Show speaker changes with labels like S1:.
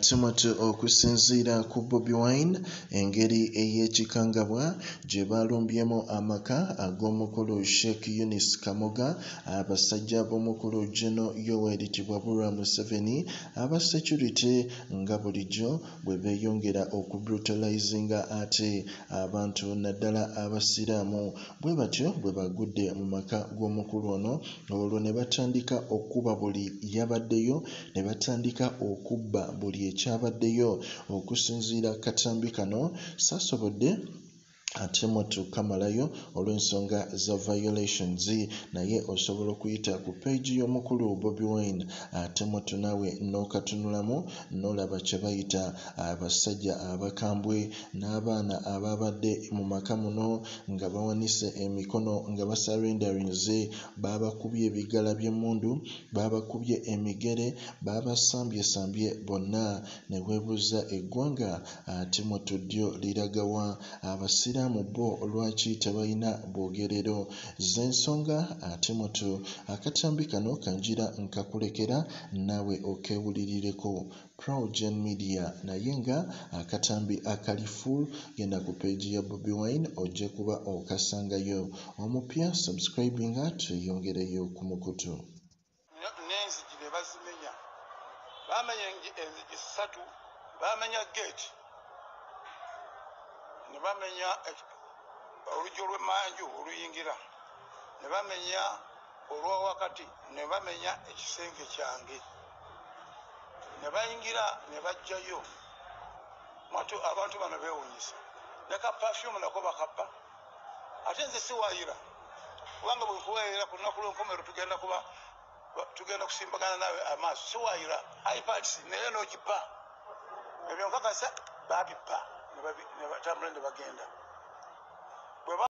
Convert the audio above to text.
S1: timothy okusinziira ku bobi wine engeri ey'ekikangabwa gye balumbyemu amaka ag'omukulu sheikh yunis kamoga abasajja b'omukulu geno yoweri tibwabulwa museveni aba security nga bulijjo bwe beeyongera okubrutalizinga ate abantu naddala abasiraamu. Bwe batyo bwe bagudde mu maka g'omukulu ono olwo ne batandika okkuba buli yabaddeyo ne batandika okubba buli ekyabaddeyo okusinziira katambi kano saasobodde ate motu kamalayo olw'ensonga za violations. Naye osobola okuyita ku page y'omukulu bobi wine. Ate motu naawe n'okatunulamu n'olaba kye bayita abasajja abakambwe n'abaana ababadde mu maka muno nga bawanise emikono nga basarendarinze babakubye ebigala by'emmundu babakubye emigere babasambyesambye bonna. Ne weebuuza eggwanga ate motu ddyo liragawa abasiraamu bo lwaki tebalina bwogerero? Z'ensonga ate motu akatambi kano kanjira nkakulekera naawe okewulirireko progen media naye nga akatambi akali full genda ku page ya bobi wine ojja kuba okasangayo. Omupya subscribinga tweyongereyo ku mukutu.
S2: N'enzigi ne bazimenya. Bamenya enzigi ssatu bamenya gate ne bamenya oluggi olw'emmanju oluyingira. Ne bamenya olwa wakati ne bamenya ekisenge kyange. Ne bayingira ne bajjayo matu abantu bano beewunyisa. Ne ka pafyumu nako bakappa. Ate nze siwaayira kubanga bwe kuweerera ku lunaku lw'enkomero tugenda kuba tugenda kusimbagana nawe amaaso. Siwaayira ipads naye n'ogipa ebyo nkakasa babippa ne batambula ne bagenda